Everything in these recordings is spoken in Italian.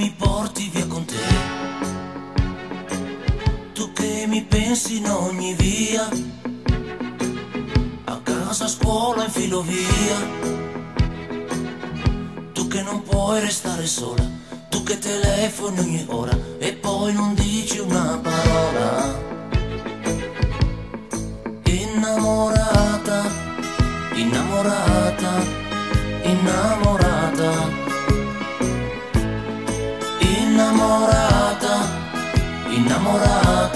mi porti via con te. Tu che mi pensi in ogni via, a casa, a scuola, in filovia. Tu che non puoi restare sola, tu che telefoni ogni ora e poi non dici una parola. Innamorata, innamorata, innamorata, innamorata,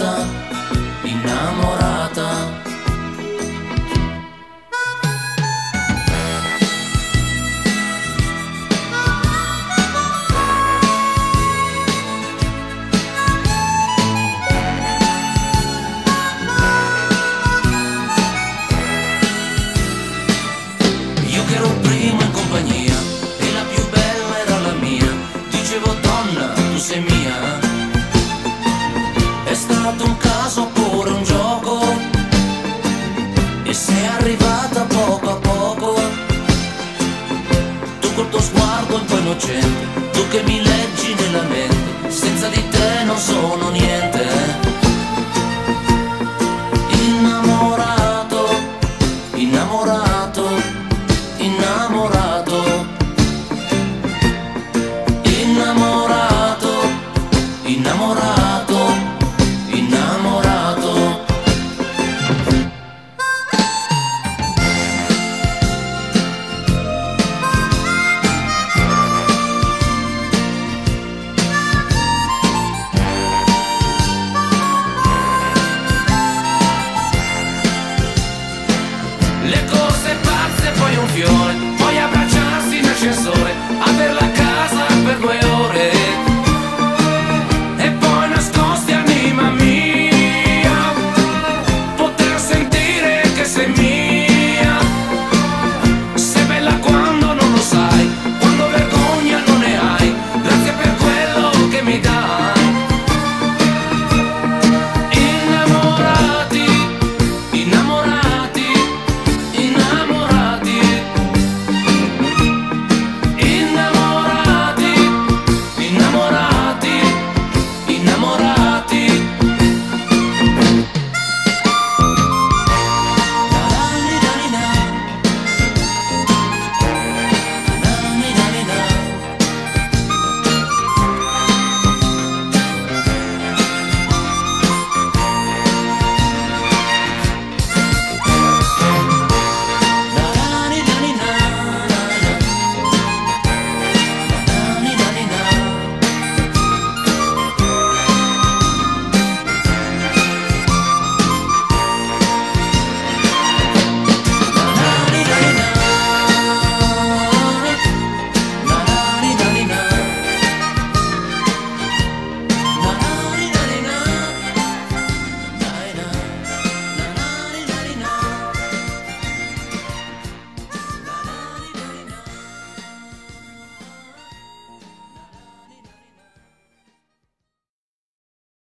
arrivata poco a poco. Tu col tuo sguardo un po' innocente, tu che mi leggi nella mente, senza di te non sono niente.